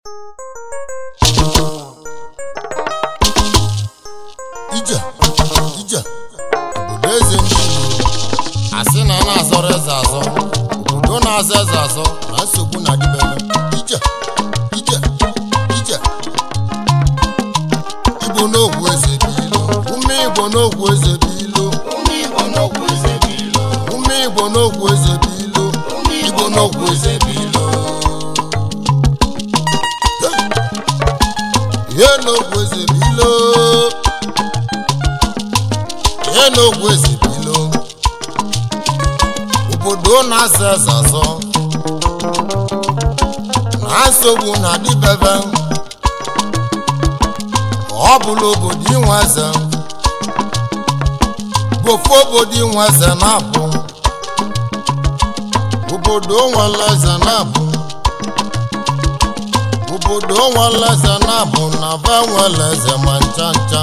ije ije obodo eze ndị asị na na-azọrọ eze azọ obodo na-azọ eze azọ na nsogbu na-adịbere ije ije ije Igbo n'ogwu eze bilo ume Igbo n'ogwu eze bilo ume Igbo n'ogwu eze bilo jee n'ogwu ezibilo obodo na-aza eze azọ na nsogbu na dibebe ọ bụla obodo inwe eze bụ ofu obodo inwe eze na-abụ obodo nwere eze na-abụ obodo nwere eze na-abụ na be nwere eze ma ncha ncha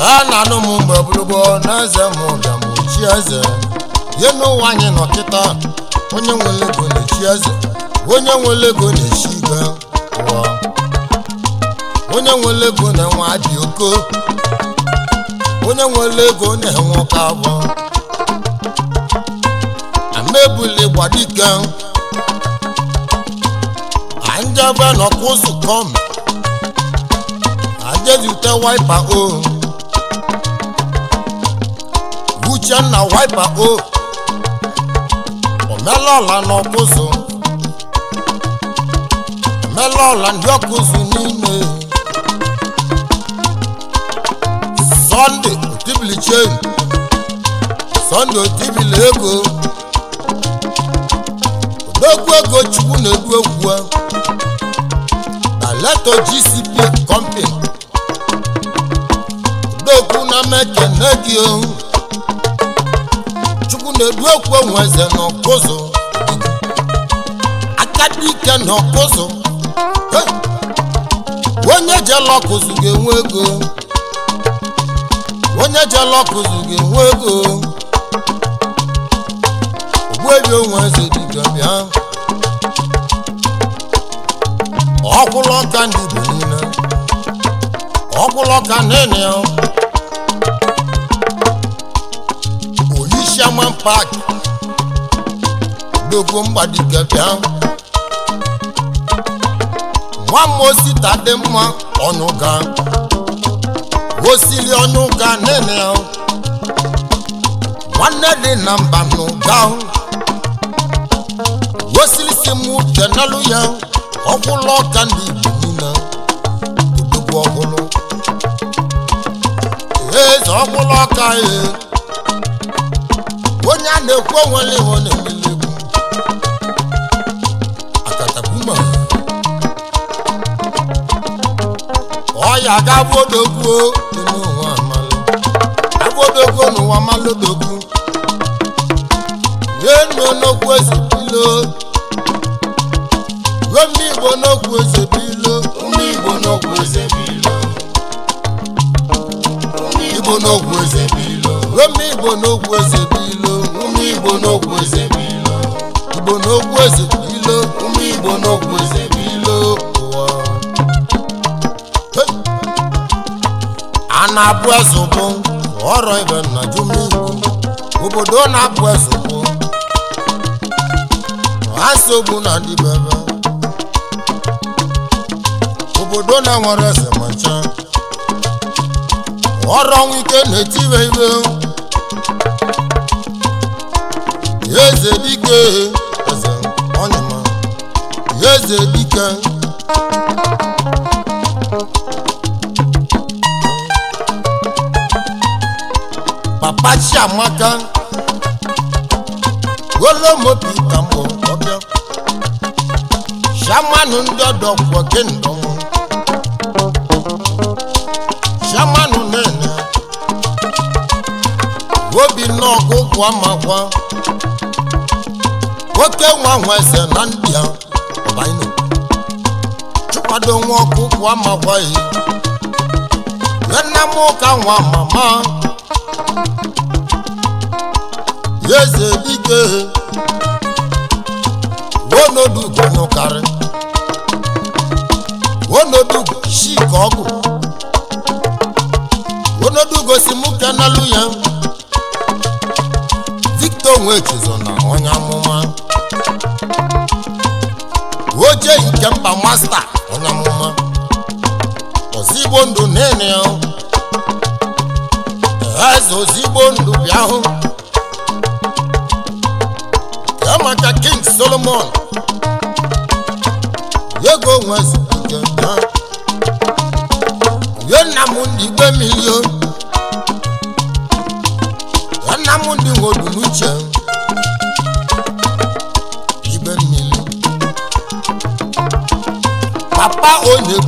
ha na-anụ m mgbe gbologboo na eze m bịa m chi eze ye n'ụwa anyị nọ kịta onye nwere ego na-echi eze onye nwere ego na-echi ga ụwa onye nwere ego na-enwe adị oko onye nwere ego na-enwe ụka abụọ amebuli gbadike anjebe nọkwa ụzụkọ m ajezute waipa o uchenna wipa o omelọla na ọkụzụ omelọla ndị ọkụzụ n'ime sọnde otibili chen sọnde otibili ego odogwu ego chukwu na-egwu egwu na leto gcp kọmpin odogwu na meke na ohu na-edu okwu onwe eze n'ọkụzụ akadike n'ọkụzụ onye jela ọkụzụ ga-enwe ego onye jela ọkụzụ ga-enwe ego ogbuebi onwe eze dịga bịa ọkwụlọka ndị bụ niile ọkwụlọka nene ama dị dogo mgbadike bịa nwamosita dị mma ọnụga osiri ọnụga nene nwanne dị na mba n'ụga osiri si m kenelụ ya ọkwụlụ ọka ndị igbo niile odogwu ọhụrụ onye a na-ekwu onwere iwe ọ na-emeli egwu akatakuma ọya ga-abụ odogwu n'ụwa amalụ abụ odogwu n'ụwa amalụ odogwu wee nụ n'okwu ezebilo wee ndị igbo n'okwu ezebilo ndị igbo n'okwu ezebilo igbo n'okwu ezebilo wee ndị igbo n'okwu ezebilo na-abụ ezugbo ọrọ ibe na Jumuigwe obodo na-abụ ezugbo ha sogbu na ndị bebe obodo na-enwere eze macha ọrụ ọnwụ ike na-etiwe iwe eze dike eze onyema eze dike papa Chiamaka olomobi ka mbọ ọbịa shamanụ ndị ọdọkwọ gị ndọ shamanụ nene obi ọkụkụ amakwa Woke nwa nwa eze na ndị a ọbainu chụkwado nwa ọgụgụ amakwa ya nne m nwa mama eze dike wonodugu nụkarị wonodugu shik ọgwụ wonodugu si mụ n'alụ ya Victor Nwechizor na onye amụma oje nke mba masta onye amụma ozigbo ndụ na-enye ya azụ ozigbo ndụ bịa hụ ya king solomon yego nwezike ya yo mundi m ndị igwe milion ya n'uche igwe mmiri papa onye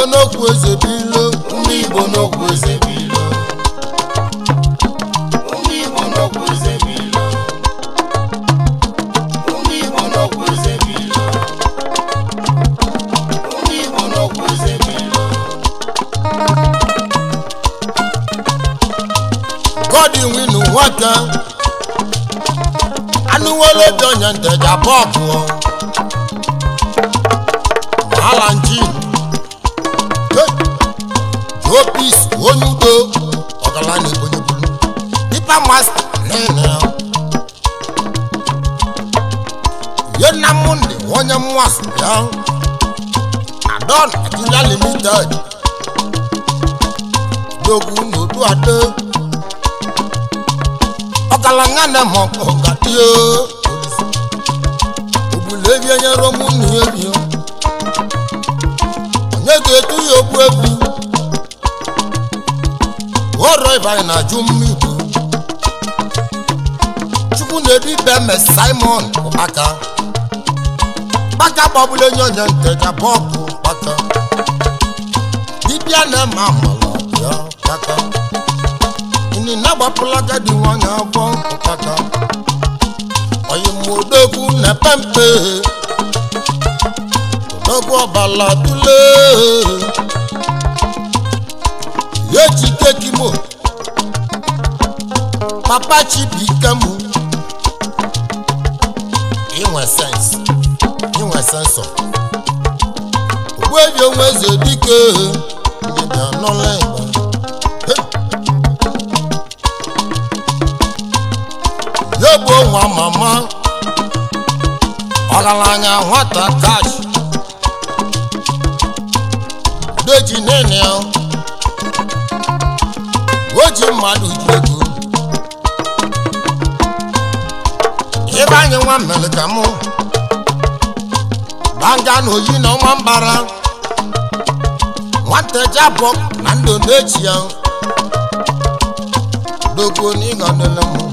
Igbo n'okwu eze bilo ndị Igbo n'okwu eze bilo ndị Igbo n'okwu eze bilo ndị Igbo n'okwu eze bilo ndị Igbo n'okwu eze nteja pọpụ never must learn. Yena mundi wonye mwas ya. Adon atunya limited. Dogun no do ado. Okalanga na mo ko gatio. Obulebi enye romu ni ebi. Onye ke tu yo ya, bu ebu. Oro ifa na jumi. bụ bi ebi beme simon ụkpaka mkpaka gbagburu onye onye nteja bụ ọkụ mkpaka dibịa na-eme amala bịa mkpaka ndị na-agbapụla agadi nwanyị abụọ mkpaka oyimodogwu na pempe odogwu ọbala tụle ya ejikekimo papa chibuikemu inwe sensị inwe sensọ ogbuebi onwe eze dike ndịda n'ụlọ igbo ya bụ nwa mama ọgaranya nwata kash deji nene o ji mmadụ jie ebe anyị nwa mere ka mụ banga na oyi na ọnwa mbara nwata ji abụọ na ndụ na echi ya dogo n'ihe ọnụnụ m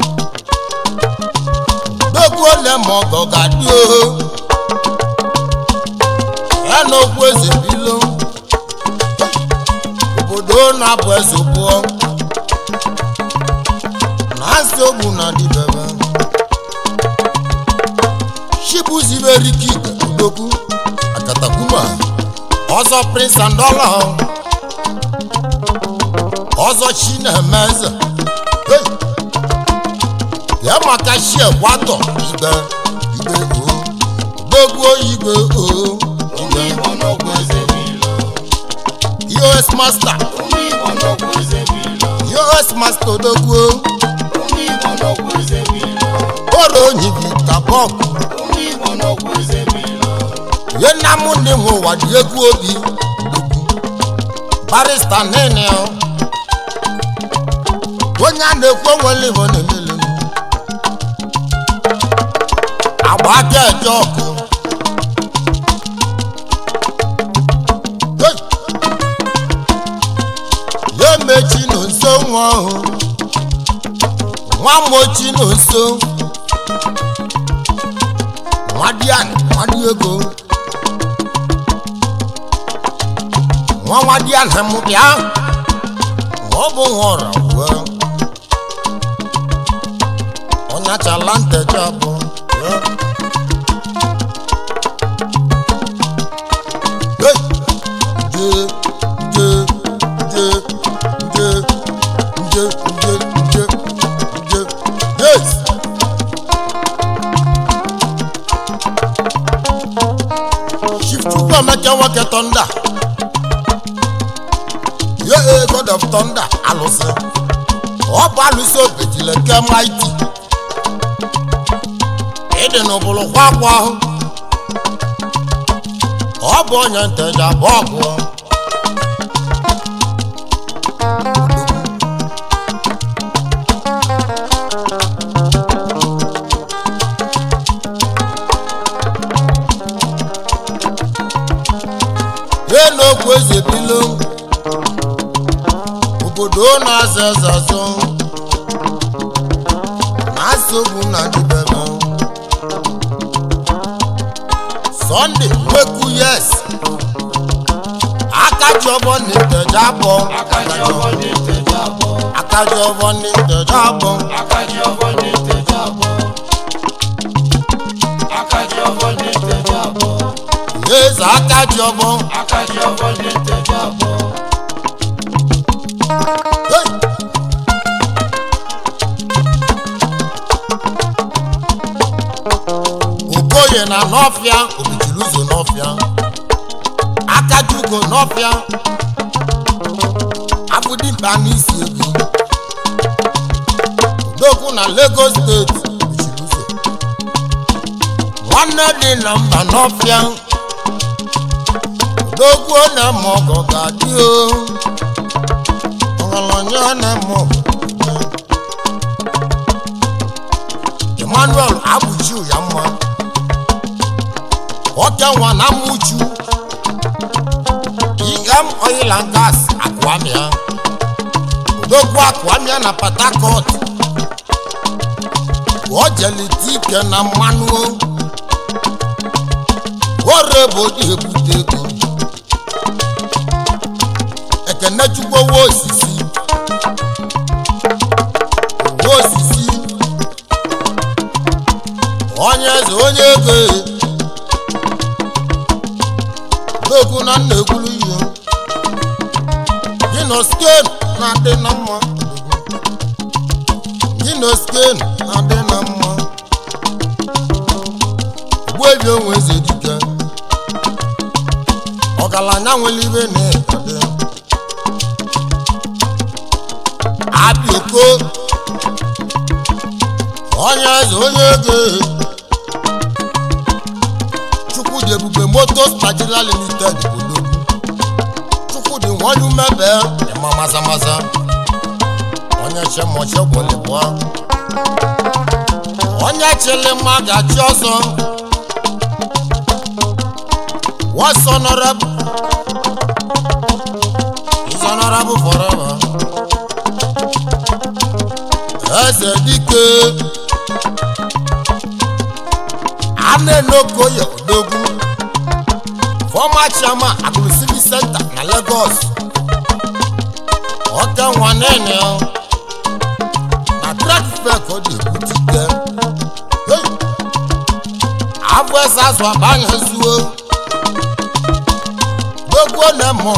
dogo ole ma ọgọ ga-adị ya na okwu eze bilo obodo na-abụ eze bụọ na asị ogbu na dibebe chibụziri erikike odogwu akatakuma ọzọ prịnsa andola ọzọ chinemeze bịa maka chi egwatọ igbe igbe o gbogbuo igwe o US master US master odogwu onye onyi ka kabọkụ nena mu ne ho wadi egu obi barista nene o onye a na-ekwu onwe livo nemili agba aka eje ọkụ ya emechi na nso nwa ọhụ nwa mochi na nso nwa di ego nwa di ana mụ bịa ọ bụ hụrụ uwe onye achala ntejọbụ je nke maiti ịdị n'ụbụlụ kwakwa ọ bụ onye nteja abụọ abụọ n'okwu eze bilo obodo na-aza azazụ nsogbu na-adịbe m Sunday nweku yes akaji ọbọ ní ìtẹ̀já bọ̀ akaji ọbọ ní ìtẹ̀já bọ̀ akaji ọbọ ní ìtẹ̀já bọ̀ akaji ọbọ ní ìtẹ̀já bọ̀ akaji ọbọ ní ìtẹ̀já bọ̀ yes akaji ọbọ. na n'isi na Lagos steeti nwanne dị na mba n'ọfịa odogwu na-eme ọgọ ga-adị ọgaranya na-eme ọgọ Emmanuel abụchi ya mma nwoke nwa na mụju em oil gas gbogbo akwamia na Port Harcourt wojelitike na mmanụ orebodi ebute ego ekenechukwu owe osisi owe osisi onye eze onye ego n'okwu na nna egwuru ihe dinosken na-adị na mma dino skin na-adị na mma gbuebi onwe eze dike ọgaranya nwere ibe na ịkọdị abịoko onye eze onye ego chukwu dị ebube moto spajila limited bụ wọlú mẹbẹ ẹ má masamasa onye che mọche gwolebụa onye chele ma ga-achị ọsọ what's honorable is honorable forever eze dike anenokoye odogwu former chairman akụrụ civic center Lagos ọtẹ wọn nẹẹni ọ na traki fẹkọ di ekuti tẹ afọ ẹsẹ asọ abanyẹ zuwo gbogbo nẹ mọ.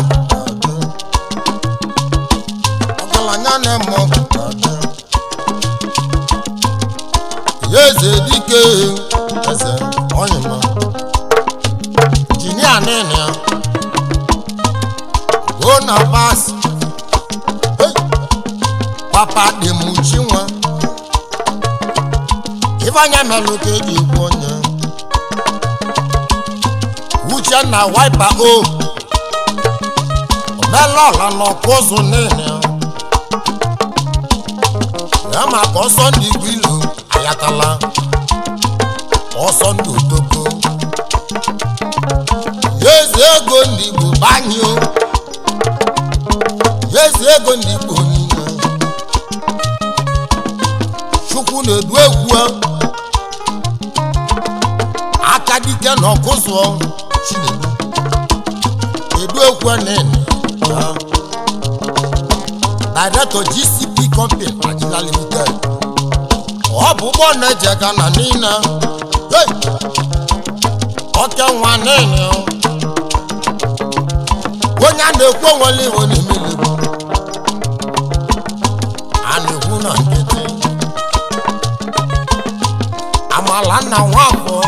anya melụ ka eji egwu onye wuche na waipa o omela ọla n'ọkụ ụzụ niile ya maka ọsọ ndị ayatala koso ndị otoko yezi ego ndị igbo banye o yezi ego ndị igbo niile chukwu na-edu egwu aka chile na ọkụ zụọ kedu ya? director GCP company adịla Limited ọ bụ ụgbọ na-eje na niile oke nwa niile onye a na-ekwu onwere iwe mmiri. a na-ekwu na nkịtị amala nna nwa abụọ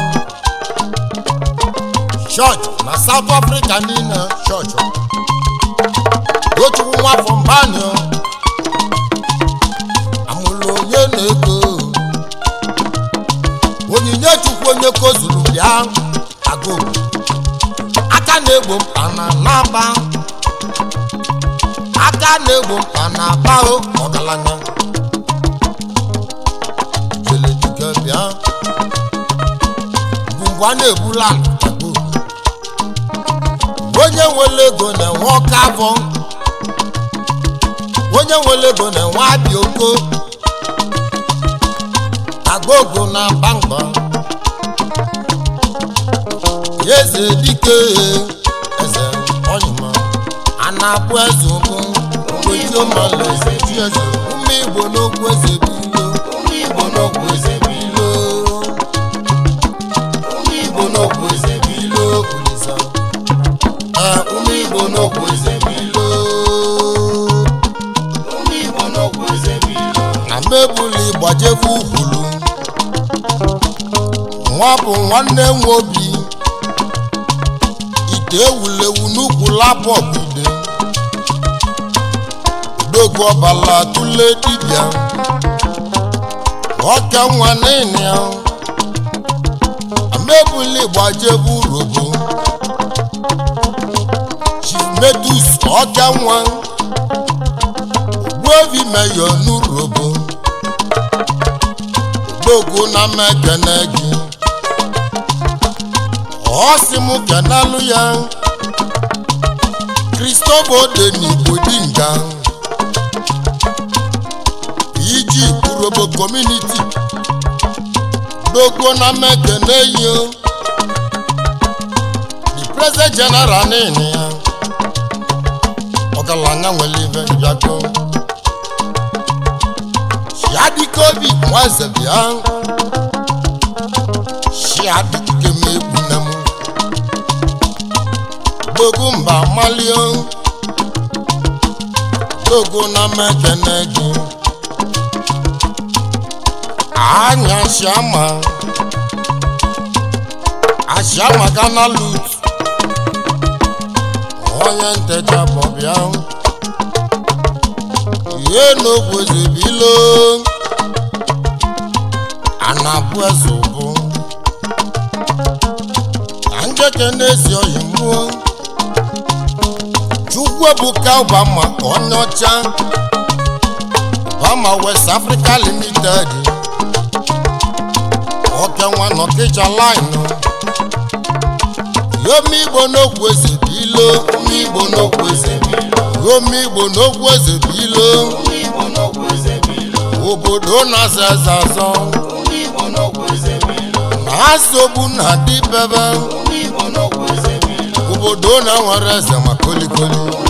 church na south africa niile church otu nwa fọmbanyo amụlụ onye na-eto onyinye chukwu onye kozuru bịa agụ aka na-egbo mkpa na naba aka na-egbo mkpa na abaho ọgaranya kelejuke bịa ngwungwa na-ebula ala onye nwere ego na nwa ọka afọ onye nwere ego na nwa abịa oko agogo na bangba eze dike eze ọnyịma a na-abụ eze ụmụ ogoji ụmụ ala eze ji eze ụmụ igbo n'okwu eze bụ igbo n'okwu nwa bụ nwanne nwobi, obi ite ewulewu n'ukwu lapụ ọbụde dogo ọbala tụle dibịa ọka nwa nịnị amebuli gbajebu rogo chief ọka nwa ogbuevi meyo n'urobo na mekene ọ sị m kanalụ ya kristobo dị n'igbo iji burobo kọmuniti dogo na N'i the president na-enye ya ọgaranya nwere ibe bịago siadike obi nwaeze bịa siadike m egbu na m mgbegwu mba malio togo na mekene gị anya siama asiama gana lut onye nteja bọbịa ihe n'okwezibilo anabụ eze ụbụ na njeke na-esi oyi mmụọ Chukwuebuka Ubama onye ọcha Bama West Africa Limited nwa n'Ọkịja line Yomi Igbo n'okwu eze bilo Igbo n'okwu eze Yomi Igbo n'okwu eze bilo obodo na-aza aza azọ na azọgbu na obodo na wọn rẹsẹ̀ mọ́ kólikóli.